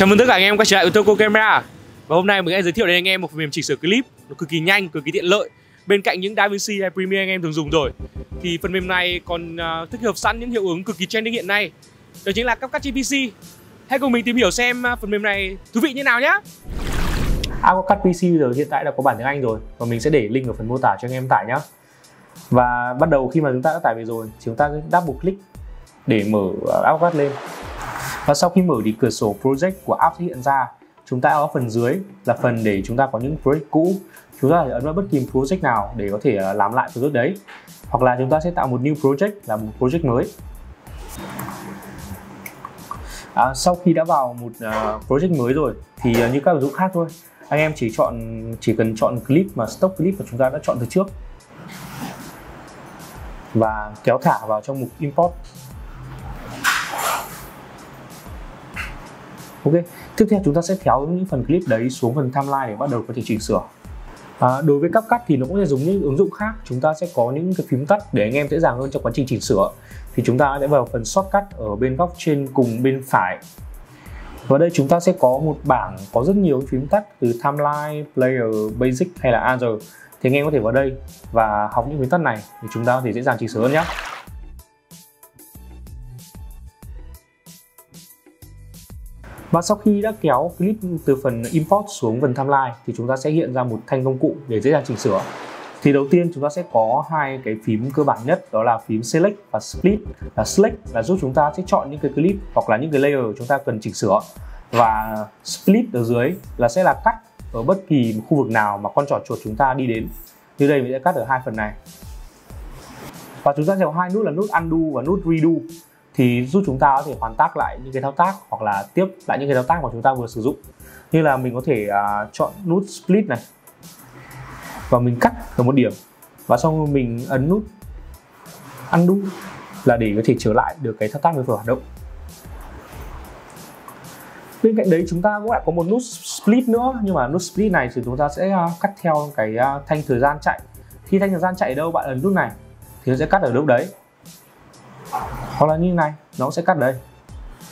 Chào mừng tất cả anh em quay trở lại với Toco Camera. Và hôm nay mình sẽ giới thiệu đến anh em một phần mềm chỉnh sửa clip Nó cực kỳ nhanh, cực kỳ tiện lợi. Bên cạnh những DaVinci hay Premiere anh em thường dùng rồi Thì phần mềm này còn uh, thích hợp sẵn những hiệu ứng cực kỳ trending hiện nay. Đó chính là CapCut trên PC Hãy cùng mình tìm hiểu xem à, phần mềm này thú vị như nào nhé CapCut PC giờ hiện tại đã có bản tiếng Anh rồi Và mình sẽ để link ở phần mô tả cho anh em tải nhé Và bắt đầu khi mà chúng ta đã tải về rồi Chúng ta double click để mở à, CapCut lên và sau khi mở thì cửa sổ project của app sẽ hiện ra chúng ta có phần dưới là phần để chúng ta có những project cũ. Chúng ta có thể ấn vào bất kỳ project nào để có thể ờ, làm lại project đấy. Hoặc là chúng ta sẽ tạo một new project là một project mới. À, sau khi đã vào một uh, project mới rồi thì uh, như các ví dụ khác thôi. Anh em chỉ chọn chỉ cần chọn clip mà stock clip mà chúng ta đã chọn từ trước. Và kéo thả vào trong mục import. Ok tiếp theo chúng ta sẽ kéo những phần clip đấy xuống phần timeline để bắt đầu có thể chỉnh sửa. À, đối với cắt thì nó cũng sẽ giống như ứng dụng khác. Chúng ta sẽ có những cái phím tắt để anh em dễ dàng hơn trong quá trình chỉnh sửa. Thì chúng ta sẽ vào phần shortcut ở bên góc trên cùng bên phải. Và đây chúng ta sẽ có một bảng có rất nhiều phím tắt từ timeline, player, basic hay là other thì anh em có thể vào đây và học những phím tắt này để chúng ta có thể dễ dàng chỉnh sửa hơn nhé Và sau khi đã kéo clip từ phần import xuống phần timeline thì chúng ta sẽ hiện ra một thanh công cụ để dễ dàng chỉnh sửa. Thì đầu tiên chúng ta sẽ có hai cái phím cơ bản nhất, đó là phím select và split. Là select là giúp chúng ta sẽ chọn những cái clip hoặc là những cái layer chúng ta cần chỉnh sửa và split ở dưới là sẽ là cắt ở bất kỳ một khu vực nào mà con trỏ chuột chúng ta đi đến. Như đây mình sẽ cắt ở hai phần này. Và chúng ta sẽ có hai nút là nút undo và nút redo thì giúp chúng ta có thể hoàn tác lại những cái thao tác hoặc là tiếp lại những cái thao tác mà chúng ta vừa sử dụng. Như là mình có thể uh, chọn nút split này. Và mình cắt ở một điểm. Và sau mình ấn nút undo là để có thể trở lại được cái thao tác mới vừa hoạt động. Bên cạnh đấy chúng ta cũng lại có một nút split nữa. Nhưng mà nút split này thì chúng ta sẽ à, cắt theo cái à, thanh thời gian chạy. Khi thanh thời gian chạy đâu bạn ấn nút này thì nó sẽ cắt ở lúc đấy hoặc là như này, nó sẽ cắt đây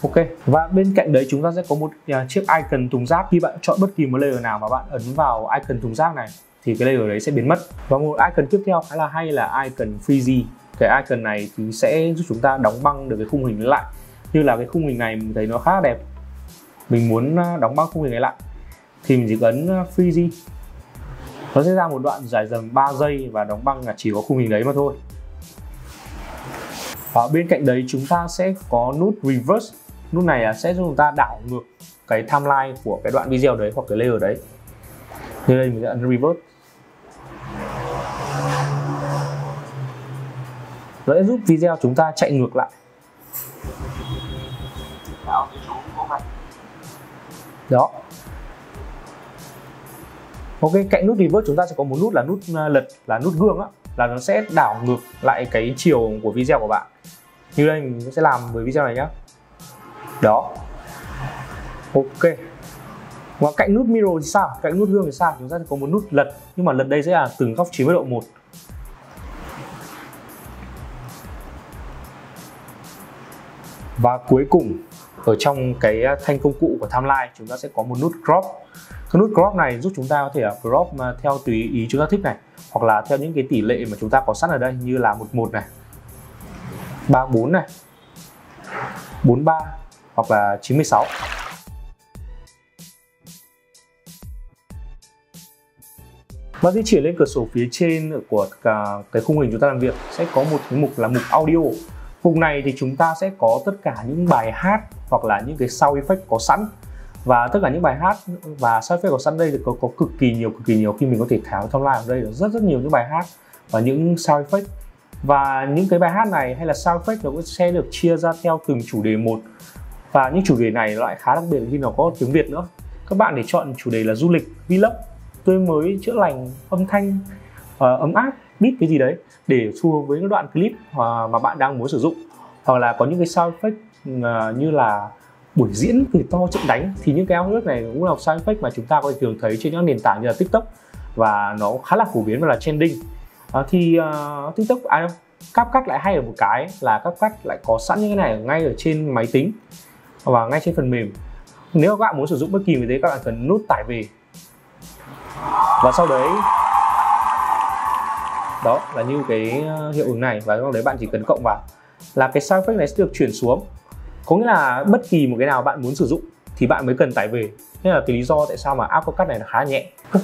ok, và bên cạnh đấy chúng ta sẽ có một à, chiếc icon thùng rác. Khi bạn chọn bất kỳ một layer nào mà bạn ấn vào icon thùng rác này, thì cái layer đấy sẽ biến mất. Và một icon tiếp theo khá là hay là icon freeze cái icon này thì sẽ giúp chúng ta đóng băng được cái khung hình lại. Như là cái khung hình này mình thấy nó khá là đẹp. Mình muốn à, đóng băng khung hình này lại. Thì mình chỉ ấn à, freeze nó sẽ ra một đoạn dài dần 3 giây và đóng băng là chỉ có khung hình đấy mà thôi và bên cạnh đấy chúng ta sẽ có nút reverse. Nút này sẽ giúp chúng ta đảo ngược cái timeline của cái đoạn video đấy hoặc cái layer đấy. Như đây mình sẽ ấn reverse. Nó sẽ giúp video chúng ta chạy ngược lại. Đó. Ok, cạnh nút reverse chúng ta sẽ có một nút là nút ờ, lật, là nút gương á. Là nó sẽ đảo ngược lại cái chiều của video của bạn như đây mình sẽ làm với video này nhá. Đó. Ok. Và cạnh nút mirror thì sao? Cạnh nút gương thì sao? Chúng ta sẽ có một nút lật, nhưng mà lật đây sẽ là từng góc 90 độ một. Và cuối cùng, ở trong cái à, thanh công cụ của timeline, chúng ta sẽ có một nút crop. Cái nút crop này giúp chúng ta có thể à, crop, mà theo tùy ý chúng ta thích này, hoặc là theo những cái tỷ lệ mà chúng ta có sẵn ở đây, như là một một này. 34 này. 43 hoặc là 96 Và di chuyển lên cửa sổ phía trên của à, cái khung hình chúng ta làm việc sẽ có một cái mục là mục audio. Mục này thì chúng ta sẽ có tất cả những bài hát hoặc là những cái sound effect có sẵn. Và tất cả những bài hát và sound effect có sẵn đây thì có, có cực kỳ nhiều cực kỳ nhiều khi mình có thể tháo trong live ở đây là rất rất nhiều những bài hát và những sound effect và những cái bài hát này hay là sound effect nó cũng sẽ được chia ra theo từng chủ đề một. Và những chủ đề này lại khá đặc biệt khi nó có tiếng Việt nữa. Các bạn để chọn chủ đề là du lịch vlog tươi mới chữa lành âm thanh uh, ấm áp beat cái gì đấy để phù hợp với cái đoạn clip mà, mà bạn đang muốn sử dụng. Hoặc là có những cái sound effect uh, ờ, như là buổi diễn cười to trận đánh thì những cái audio này cũng là sound effect mà chúng ta có thể thường thấy trên những nền tảng như là tiktok. Và nó khá là phổ biến và là trending à, thì uh, tiktok à cáp cắt lại hay ở một cái là cáp cắt lại có sẵn những cái này ngay ở trên máy tính và ngay trên phần mềm. Nếu các bạn muốn sử dụng bất kỳ vì thế các bạn cần nút tải về. Và sau đấy đó là như cái ờ, hiệu ứng này và sau đấy bạn chỉ cần cộng vào là cái sound effect này sẽ được chuyển xuống. Có nghĩa là bất kỳ một cái nào bạn muốn sử dụng thì bạn mới cần tải về. Nên là cái lý do tại sao mà app cắt này là khá nhẹ. Ok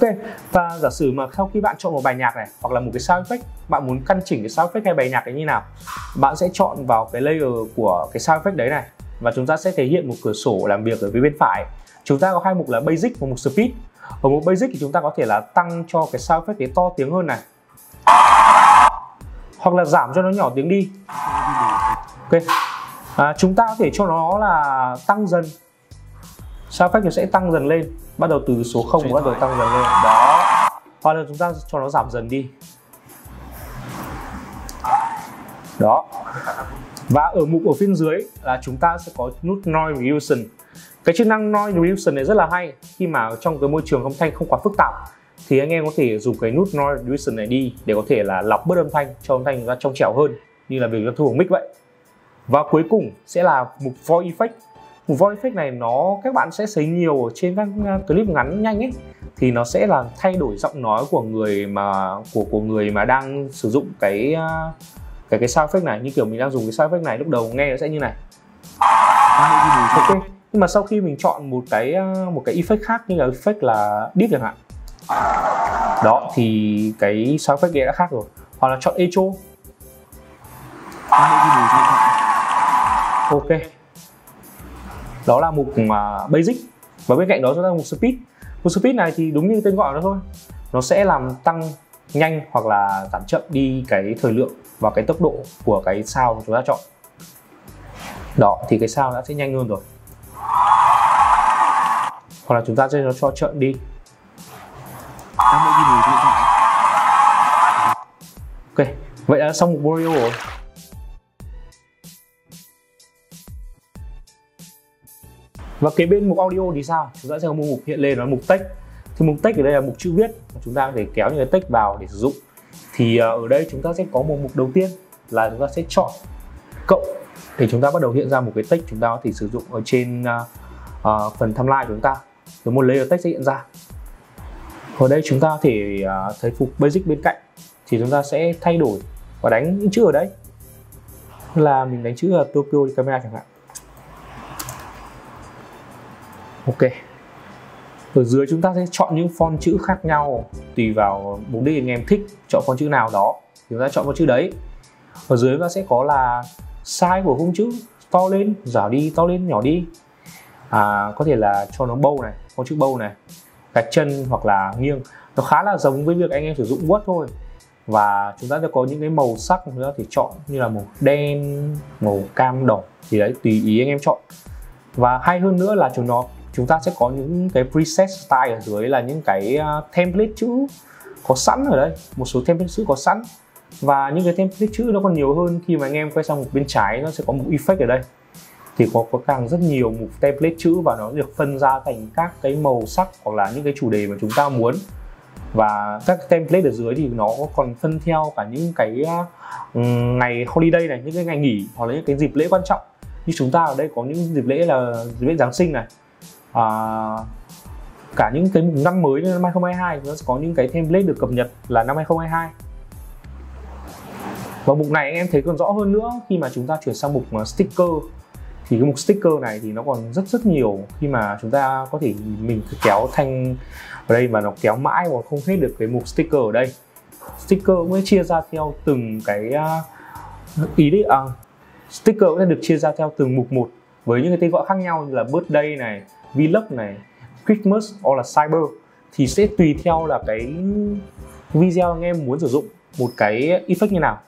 và giả sử mà sau khi bạn chọn một bài nhạc này hoặc là một cái sound effect bạn muốn căn chỉnh cái sound effect hay bài nhạc ấy như nào bạn sẽ chọn vào cái layer của cái sound effect đấy này. Và chúng ta sẽ thể hiện một cửa sổ làm việc ở phía bên phải. Chúng ta có hai mục là basic và mục speed. Ở mục basic thì chúng ta có thể là tăng cho cái sound effect đấy to tiếng hơn này. Hoặc là giảm cho nó nhỏ tiếng đi. Ok. À, chúng ta có thể cho nó là tăng dần sound effect nó sẽ tăng dần lên. Bắt đầu từ số 0 bắt đầu tăng dần lên. Đó. Hoặc là chúng ta cho nó giảm dần đi. Đó. Và ở mục ở phía dưới là chúng ta sẽ có nút noise reduction. Cái chức năng noise reduction này rất là hay. Khi mà trong cái môi trường âm thanh không quá phức tạp thì anh em có thể dùng cái nút noise reduction này đi để có thể là lọc bớt âm thanh cho âm thanh ra trong trẻo hơn như là việc thu bằng mic vậy. Và cuối cùng sẽ là mục voice effect voice effect này nó, các bạn sẽ thấy nhiều ở trên các à, clip ngắn nhanh ấy. Thì nó sẽ là thay đổi giọng nói của người mà, của của người mà đang sử dụng cái à, cái cái sound effect này. Như kiểu mình đang dùng cái sound effect này, lúc đầu nghe nó sẽ như này. Ok, nhưng mà sau khi mình chọn một cái à, một cái effect khác, như là effect là deep chẳng hạn. Đó, thì cái sound effect kia đã khác rồi. Hoặc là chọn echo. Ok đó là mục mà basic. Và bên cạnh đó chúng ta mục speed. Mục speed này thì đúng như tên gọi nó thôi. Nó sẽ làm tăng nhanh hoặc là giảm chậm đi cái thời lượng và cái tốc độ của cái sao chúng ta chọn. Đó, thì cái sao đã sẽ nhanh hơn rồi. Hoặc là chúng ta sẽ nó cho chậm đi. Ok, vậy đã xong một video rồi. Và kế bên mục audio thì sao? Chúng ta sẽ có mục hiện lên là mục text. Thì mục text ở đây là mục chữ viết. Chúng ta có thể kéo những cái text vào để sử dụng. Thì à, ở đây chúng ta sẽ có một mục đầu tiên là chúng ta sẽ chọn cộng để chúng ta bắt đầu hiện ra một cái text chúng ta có thể sử dụng ở trên uh, uh, phần timeline của chúng ta. Rồi một layer text sẽ hiện ra. Ở đây chúng ta có thể uh, thấy phục basic bên cạnh. Thì chúng ta sẽ thay đổi và đánh những chữ ở đây là mình đánh chữ là Tokyo camera chẳng hạn. Ok. Ở dưới chúng ta sẽ chọn những font chữ khác nhau tùy vào mục đích anh em thích chọn font chữ nào đó. Chúng ta chọn font chữ đấy. Ở dưới ta sẽ có là size của khung chữ to lên giảm đi to lên nhỏ đi. À, có thể là cho nó bâu này font chữ bâu này gạch chân hoặc là nghiêng. Nó khá là giống với việc anh em sử dụng Word thôi. Và chúng ta sẽ có những cái màu sắc chúng ta thể chọn như là màu đen màu cam đỏ. Thì đấy tùy ý anh em chọn. Và hay hơn nữa là chúng nó chúng ta sẽ có những cái preset style ở dưới là những cái à, template chữ có sẵn ở đây, một số template chữ có sẵn. Và những cái template chữ nó còn nhiều hơn khi mà anh em quay sang một bên trái, nó sẽ có một effect ở đây. Thì có có càng rất nhiều mục template chữ và nó được phân ra thành các cái màu sắc hoặc là những cái chủ đề mà chúng ta muốn. Và các template ở dưới thì nó còn phân theo cả những cái à, ngày holiday này, những cái ngày nghỉ hoặc là những cái dịp lễ quan trọng. Như chúng ta ở đây có những dịp lễ là dịp lễ Giáng sinh này à, cả những cái mùng năm mới năm 2022 nó sẽ có những cái template được cập nhật là năm 2022 và mục này anh em thấy còn rõ hơn nữa khi mà chúng ta chuyển sang mục uh, sticker. Thì cái mục sticker này thì nó còn rất rất nhiều. Khi mà chúng ta có thể mình kéo thanh ở đây mà nó kéo mãi mà không hết được cái mục sticker ở đây. Sticker mới chia ra theo từng cái uh, ý đấy à, sticker sẽ được chia ra theo từng mục một với những cái tên gọi khác nhau như là birthday này vlog này, christmas hoặc là cyber thì sẽ tùy theo là cái video anh em muốn sử dụng, một cái effect như nào,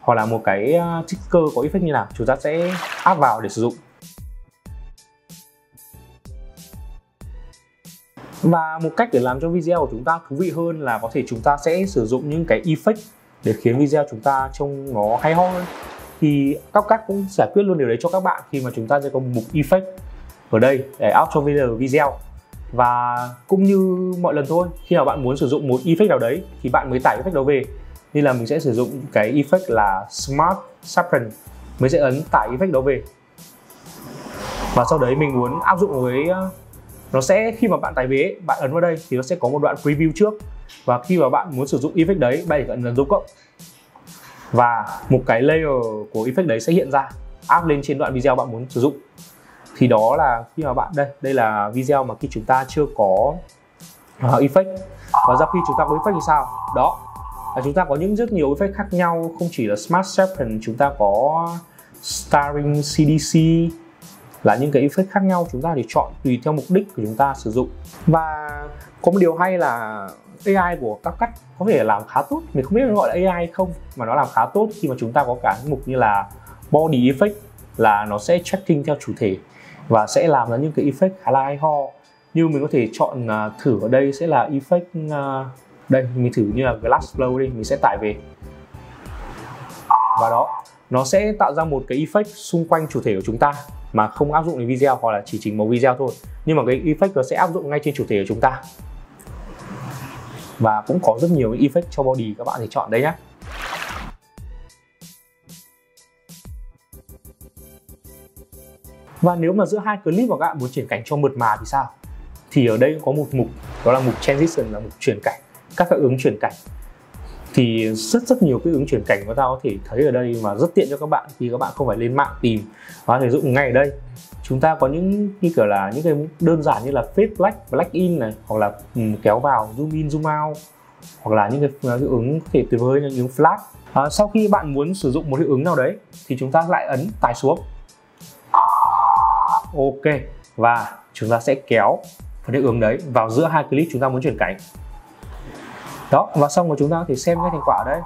hoặc là một cái à, sticker có effect như nào, chúng ta sẽ áp vào để sử dụng. Và một cách để làm cho video của chúng ta thú vị hơn là có thể chúng ta sẽ sử dụng những cái effect để khiến video chúng ta trông nó hay ho hơn. Thì các cách cũng giải quyết luôn điều đấy cho các bạn khi mà chúng ta sẽ có một mục effect ở đây để out cho video video. Và cũng như mọi lần thôi, khi nào bạn muốn sử dụng một effect nào đấy, thì bạn mới tải effect đó về. Như là mình sẽ sử dụng cái effect là smart sharpen mới sẽ ấn tải effect đó về. Và sau đấy mình muốn áp dụng với ờ, nó sẽ, khi mà bạn tải về bạn ấn vào đây thì nó sẽ có một đoạn preview trước. Và khi mà bạn muốn sử dụng effect đấy, bạn chỉ cần ấn dấu cộng. Và một cái layer của effect đấy sẽ hiện ra áp lên trên đoạn video bạn muốn sử dụng thì đó là khi mà bạn đây đây là video mà khi chúng ta chưa có uh, effect. Và ra khi chúng ta có effect thì sao? Đó là chúng ta có những rất nhiều effect khác nhau. Không chỉ là smart serpent chúng ta có starring cdc là những cái effect khác nhau. Chúng ta để chọn tùy theo mục đích của chúng ta sử dụng. Và có một điều hay là AI của các cắt có thể làm khá tốt. Mình không biết nó gọi là AI không mà nó làm khá tốt khi mà chúng ta có cả những mục như là body effect là nó sẽ tracking theo chủ thể và sẽ làm ra những cái effect khá là hay ho. Như mình có thể chọn uh, thử ở đây sẽ là effect uh, đây mình thử như là glass flow đi mình sẽ tải về. Và đó nó sẽ tạo ra một cái effect xung quanh chủ thể của chúng ta mà không áp dụng đến video hoặc là chỉ chỉnh màu video thôi. Nhưng mà cái effect nó sẽ áp dụng ngay trên chủ thể của chúng ta. Và cũng có rất nhiều cái effect cho body các bạn thì chọn đấy nhé Và nếu mà giữa hai clip mà các bạn muốn chuyển cảnh cho mượt mà thì sao? Thì ở đây có một mục đó là mục transition là mục chuyển cảnh các các ứng chuyển cảnh. Thì rất rất nhiều cái ứng chuyển cảnh mà ta có thể thấy ở đây mà rất tiện cho các bạn khi các bạn không phải lên mạng tìm. Và thể dụng ngay ở đây. Chúng ta có những như kiểu là những cái đơn giản như là fade black black in này hoặc là um, kéo vào zoom in zoom out. Hoặc là những cái hiệu ứng có thể tuyệt vời như những flash. À, sau khi bạn muốn sử dụng một hiệu ứng nào đấy thì chúng ta lại ấn tải xuống ok và chúng ta sẽ kéo phần hiệu ứng đấy vào giữa hai clip chúng ta muốn chuyển cảnh. Đó và xong rồi chúng ta thì xem cái thành quả ở đây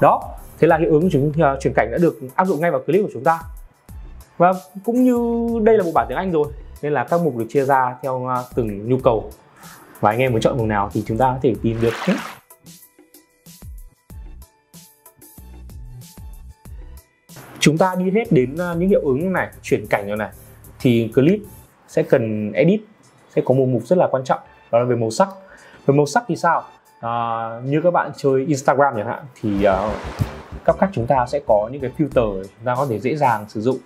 đó thế là hiệu ứng chúng uh, chuyển cảnh đã được áp dụng ngay vào clip của chúng ta. Và cũng như đây là một bản tiếng Anh rồi nên là các mục được chia ra theo uh, từng nhu cầu. Và anh em muốn chọn mục nào thì chúng ta có thể tìm được hết chúng ta đi hết đến uh, những hiệu ứng này chuyển cảnh rồi này thì clip sẽ cần edit sẽ có một mục rất là quan trọng đó là về màu sắc. Về màu sắc thì sao? À, như các bạn chơi Instagram chẳng hạn thì uh, các cách chúng ta sẽ có những cái filter chúng ta có thể dễ dàng sử dụng.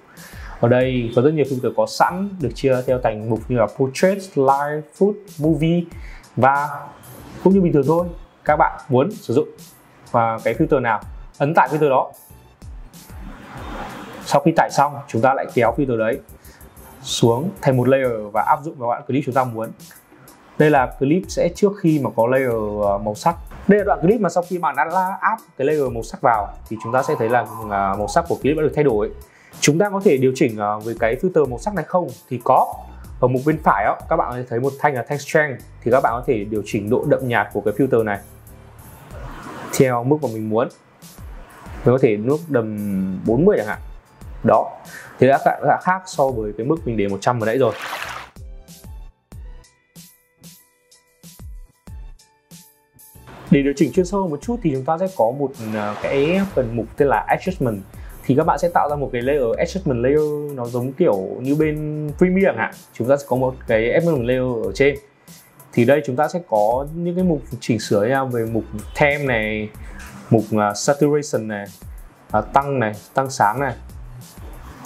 Ở đây có rất nhiều filter có sẵn được chia theo thành mục như là portrait, live, food, movie và cũng như bình thường thôi các bạn muốn sử dụng. Và cái filter nào? Ấn tải filter đó. Sau khi tải xong chúng ta lại kéo filter đấy xuống thành một layer và áp dụng vào đoạn clip chúng ta muốn. Đây là clip sẽ trước khi mà có layer ờ, màu sắc. Đây là đoạn clip mà sau khi bạn đã áp cái layer màu sắc vào thì chúng ta sẽ thấy là ừ, à, màu sắc của clip đã được thay đổi. Chúng ta có thể điều chỉnh ờ, với cái filter màu sắc này không? Thì có. Ở mục bên phải đó, các bạn có thể thấy một thanh là thanh strength thì các bạn có thể điều chỉnh độ đậm nhạt của cái filter này. Theo mức mà mình muốn. Mình có thể nước đầm 40 chẳng hạn đó. Thì đã, đã khác so với cái mức mình để 100 vừa nãy rồi. Để điều chỉnh chuyên sâu một chút thì chúng ta sẽ có một à, cái phần mục tên là adjustment. Thì các bạn sẽ tạo ra một cái layer adjustment layer nó giống kiểu như bên Premiere chẳng hạn. Chúng ta sẽ có một cái adjustment layer ở trên. Thì đây chúng ta sẽ có những cái mục chỉnh sửa nha về mục theme này mục à, saturation này à, tăng này tăng sáng này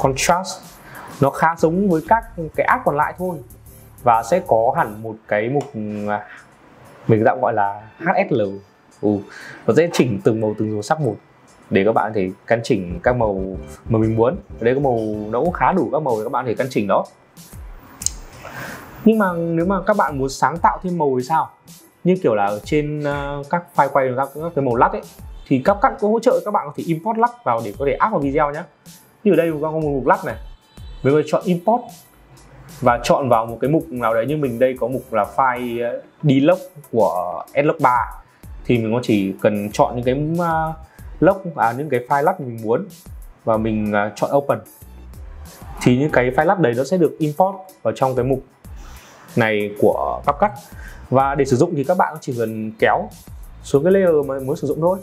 contrast nó khá giống với các cái app còn lại thôi. Và sẽ có hẳn một cái mục à, mình dạng gọi là HSL ừ. nó sẽ chỉnh từng màu từng màu sắc một để các bạn thể căn chỉnh các màu mà mình muốn. Ở đây có màu nó cũng khá đủ các màu để các bạn thể căn chỉnh đó. Nhưng mà nếu mà các bạn muốn sáng tạo thêm màu thì sao? Như kiểu là ở trên à, các file quay các, các cái màu lắt ấy thì các cắt có hỗ trợ các bạn có thể import lắt vào để có thể áp vào video nhé như ở đây có một mục lắp này. Mình có thể chọn import và chọn vào một cái mục nào đấy, như mình đây có mục là file ờ, dlog của slog 3 thì mình có chỉ cần chọn những cái ờ, log à những cái file lắp mình muốn và mình ờ, chọn open. Thì những cái file lắp đấy nó sẽ được import vào trong cái mục này của CapCut. Và để sử dụng thì các bạn chỉ cần kéo xuống cái layer mà muốn sử dụng thôi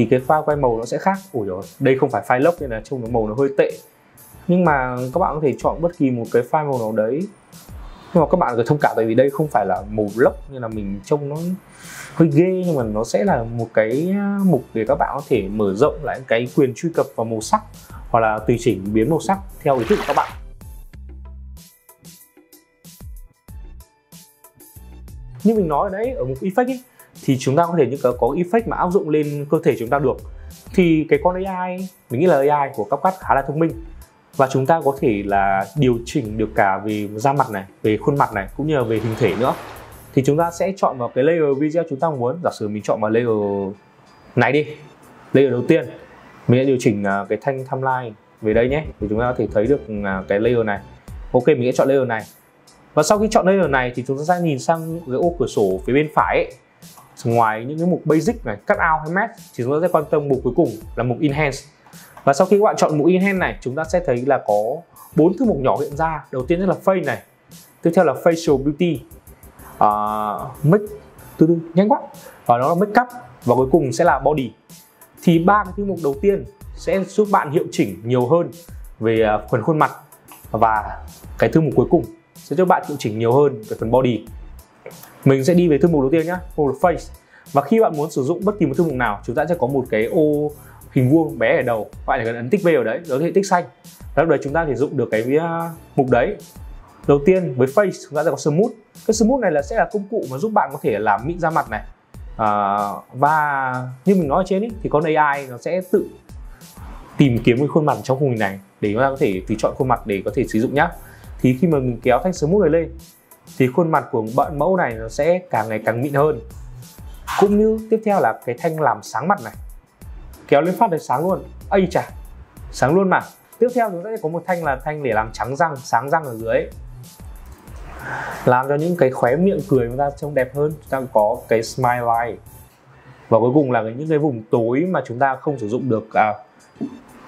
thì cái pha quay màu nó sẽ khác. Ủi rồi đây không phải file lốc nên là trông nó màu nó hơi tệ. Nhưng mà các bạn có thể chọn bất kỳ một cái file màu nào đấy. Nhưng mà các bạn phải thông cảm tại vì đây không phải là màu lốc nên là mình trông nó hơi ghê nhưng mà nó sẽ là một cái à, mục để các bạn có thể mở rộng lại cái quyền truy cập vào màu sắc hoặc là tùy chỉnh biến màu sắc theo ý thích của các bạn. Như mình nói ở đấy ở mục effect ấy, thì chúng ta có thể những cái có effect mà áp dụng lên cơ thể chúng ta được. Thì cái con AI mình nghĩ là AI của CapCut khá là thông minh. Và chúng ta có thể là điều chỉnh được cả về da mặt này, về khuôn mặt này, cũng như là về hình thể nữa. Thì chúng ta sẽ chọn vào cái layer video chúng ta muốn. Giả sử mình chọn vào layer này đi, layer đầu tiên, mình sẽ điều chỉnh à, cái thanh timeline về đây nhé. Thì chúng ta có thể thấy được à, cái layer này. Ok, mình sẽ chọn layer này. Và sau khi chọn layer này thì chúng ta sẽ nhìn sang cái ô cửa sổ phía bên phải ấy ngoài những cái mục basic này cut out hay match thì chúng ta sẽ quan tâm mục cuối cùng là mục enhance. Và sau khi các bạn chọn mục enhance này chúng ta sẽ thấy là có bốn thư mục nhỏ hiện ra. Đầu tiên là face này tiếp theo là facial beauty. À, uh, make từ từ nhanh quá. Và đó là make up và cuối cùng sẽ là body. Thì ba cái thư mục đầu tiên sẽ giúp bạn hiệu chỉnh nhiều hơn về à, phần khuôn mặt và cái thư mục cuối cùng sẽ giúp bạn hiệu chỉnh nhiều hơn về phần body mình sẽ đi về thư mục đầu tiên nhé mục face và khi bạn muốn sử dụng bất kỳ một thư mục nào chúng ta sẽ có một cái ô hình vuông bé ở đầu. Bạn chỉ cần ấn tích V ở đấy đó là tích xanh. Lúc đấy chúng ta thể dụng được cái à, mục đấy. Đầu tiên với face chúng ta sẽ có smooth. Cái smooth này là sẽ là công cụ mà giúp bạn có thể làm mịn da mặt này. À, và như mình nói ở trên ý, thì con AI nó sẽ tự tìm kiếm cái khuôn mặt trong khung hình này để chúng ta có thể tùy chọn khuôn mặt để có thể sử dụng nhá. Thì khi mà mình kéo thanh smooth này lên thì khuôn mặt của bạn mẫu này nó sẽ càng ngày càng mịn hơn. Cũng như tiếp theo là cái thanh làm sáng mặt này. Kéo lên phát đến sáng luôn. Ây chà sáng luôn mà. Tiếp theo chúng ta sẽ có một thanh là thanh để làm trắng răng sáng răng ở dưới. Làm cho những cái khóe miệng cười chúng ta trông đẹp hơn chúng ta có cái smile line và cuối cùng là những cái vùng tối mà chúng ta không sử dụng được à,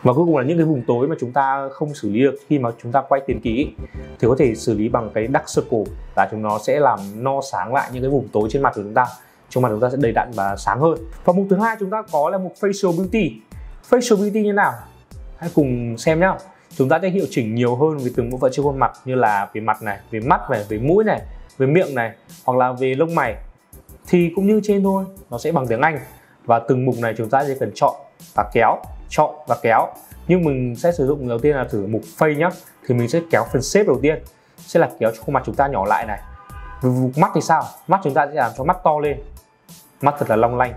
và cuối cùng là những cái vùng tối mà chúng ta không xử lý được khi mà chúng ta quay tiền kỹ, thì có thể xử lý bằng cái dark circle. Là chúng nó sẽ làm no sáng lại những cái vùng tối trên mặt của chúng ta. Trong mặt chúng ta sẽ đầy đặn và sáng hơn. Và mục thứ hai chúng ta có là mục facial beauty. Facial beauty như nào? Hãy cùng xem nhá. Chúng ta sẽ hiệu chỉnh nhiều hơn về từng bộ phận trên khuôn mặt như là về mặt này, về mắt này, về mũi này, về miệng này hoặc là về lông mày. Thì cũng như trên thôi, nó sẽ bằng tiếng Anh và từng mục này chúng ta chỉ cần chọn và kéo chọn và kéo. Nhưng mình sẽ sử dụng đầu tiên là thử mục face nhá. Thì mình sẽ kéo phần shape đầu tiên. Sẽ là kéo cho khuôn mặt chúng ta nhỏ lại này. Về mắt thì sao? Mắt chúng ta sẽ làm cho mắt to lên. Mắt thật là long lanh.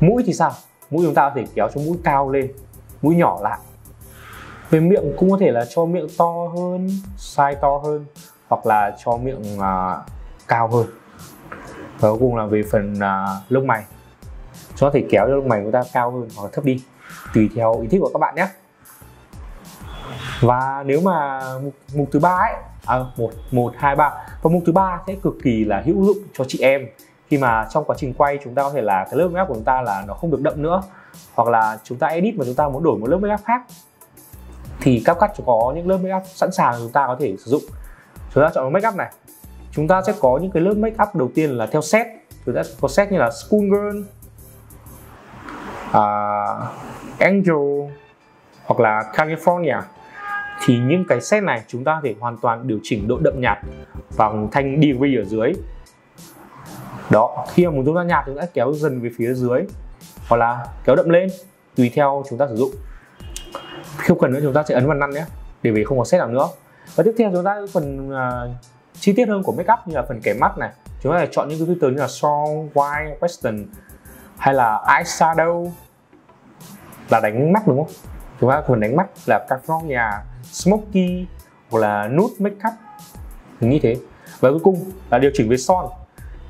Mũi thì sao? Mũi chúng ta có thể kéo cho mũi cao lên mũi nhỏ lại. Về miệng cũng có thể là cho miệng to hơn size to hơn hoặc là cho miệng uh, cao hơn. Và cuối cùng là về phần uh, lông mày chúng thể kéo cho lông mày của ta cao hơn hoặc là thấp đi tùy theo ý thích của các bạn nhé. Và nếu mà mục, mục thứ ba ấy à, một một hai ba. Và mục thứ ba sẽ cực kỳ là hữu dụng cho chị em. Khi mà trong quá trình quay chúng ta có thể là cái lớp make của chúng ta là nó không được đậm nữa hoặc là chúng ta edit mà chúng ta muốn đổi một lớp make khác thì CapCut có những lớp make up sẵn sàng chúng ta có thể sử dụng. Chúng ta chọn make up này. Chúng ta sẽ có những cái lớp make up đầu tiên là theo set. Chúng ta có set như là school girl À, uh, angel hoặc là california thì những cái set này chúng ta có thể hoàn toàn điều chỉnh độ đậm nhạt bằng thanh degree ở dưới. Đó khi mà muốn chúng ta nhạt chúng ta kéo dần về phía dưới hoặc là kéo đậm lên tùy theo chúng ta sử dụng. Không cần nữa chúng ta sẽ ấn vào năn nhé để vì không có set nào nữa. Và tiếp theo chúng ta phần uh, chi tiết hơn của make up như là phần kẻ mắt này. Chúng ta phải chọn những cái filter như là Shaw, white western hay là eyeshadow là đánh mắt đúng không? Chúng ta phần đánh mắt là các nón nhà smoky hoặc là nude makeup. Mình nghĩ thế. Và cuối cùng là điều chỉnh về son.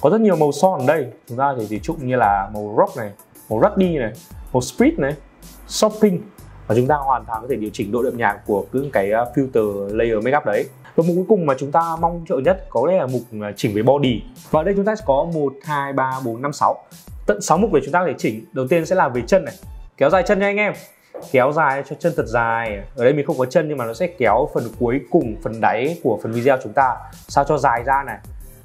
Có rất nhiều màu son ở đây. Chúng ta thể ví dụ như là màu rock này màu ruddy này màu split này shopping và chúng ta hoàn toàn có thể điều chỉnh độ đậm nhạt của những cái à, filter layer makeup đấy. Và mục cuối cùng mà chúng ta mong chờ nhất có lẽ là mục à, chỉnh về body. Và ở đây chúng ta sẽ có 1, 2, 3, 4, 5, 6 tận 6 mục để chúng ta có thể chỉnh. Đầu tiên sẽ là về chân này. Kéo dài chân nha anh em. Kéo dài cho chân thật dài. Ở đây mình không có chân nhưng mà nó sẽ kéo phần cuối cùng, phần đáy của phần video chúng ta. Sao cho dài ra này?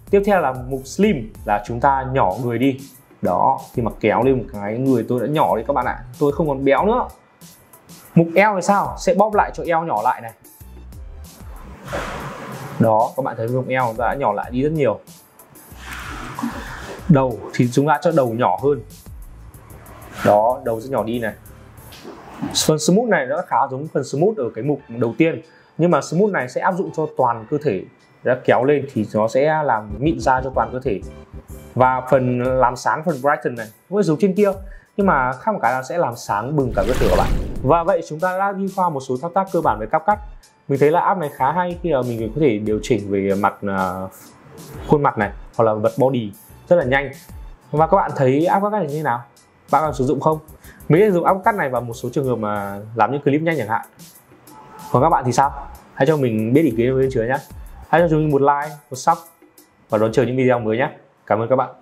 Tiếp theo là mục slim, là chúng ta nhỏ người đi. Đó, khi mà kéo lên một cái người tôi đã nhỏ đi các bạn ạ. Tôi không còn béo nữa. Mục eo thì sao? Sẽ bóp lại cho eo nhỏ lại này. Đó, các bạn thấy mục eo đã nhỏ lại đi rất nhiều đầu thì chúng ta cho đầu nhỏ hơn. Đó, đầu sẽ nhỏ đi này. Phần smooth này nó khá giống phần smooth ở cái mục đầu tiên. Nhưng mà smooth này sẽ áp dụng cho toàn cơ thể. Đã kéo lên thì nó sẽ làm mịn da cho toàn cơ thể. Và phần ờ, làm sáng phần brighten này. Cũng giống trên kia, nhưng mà khác một cái là sẽ làm sáng bừng cả cơ thể của bạn. Và vậy chúng ta đã đi qua một số thao tác cơ bản về cắp cắt. Mình thấy là app này khá hay khi mà mình có thể điều chỉnh về mặt ờ, khuôn mặt này hoặc là vật body rất là nhanh. Và các bạn thấy app cắt này như thế nào? Bạn còn sử dụng không? Mình sẽ dùng app cắt này vào một số trường hợp mà làm những clip nhanh chẳng hạn. Còn các bạn thì sao? Hãy cho mình biết ý kiến bên dưới nhé. Hãy cho chúng mình một like, một sub và đón chờ những video mới nhé. Cảm ơn các bạn.